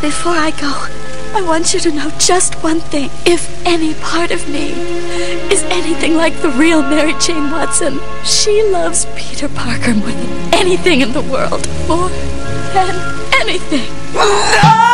Before I go, I want you to know just one thing. If any part of me is anything like the real Mary Jane Watson, she loves Peter Parker more than anything in the world. More than anything. No!